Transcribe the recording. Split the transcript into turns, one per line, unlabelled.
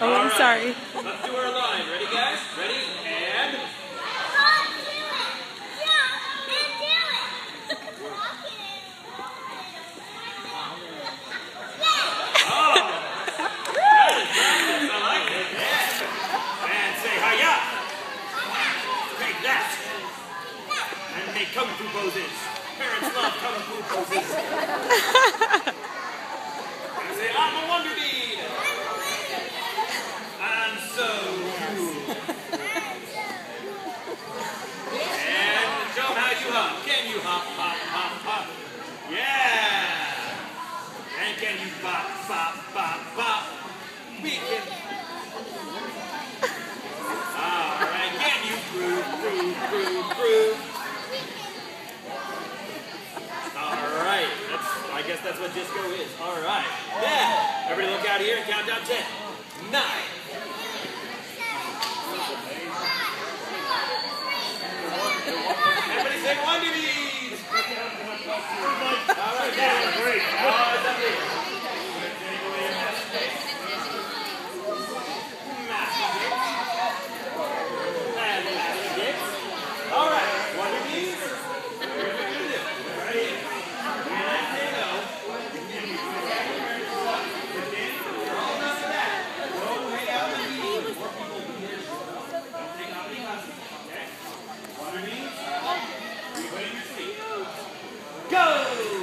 Oh, I'm sorry.
Let's do our line. Ready, guys? Ready? And. Oh! That is practice. I like it. Yeah. And say hiya. Take that. And make kung fu poses. Parents love kung fu poses. can you hop, hop, hop, hop? Yeah! And can you bop, bop, bop, bop? We can. Alright, can you groove, groove, groove, groove? Alright, that's, I guess that's what disco is. Alright, yeah! Everybody look out here and count down 10, 9, go!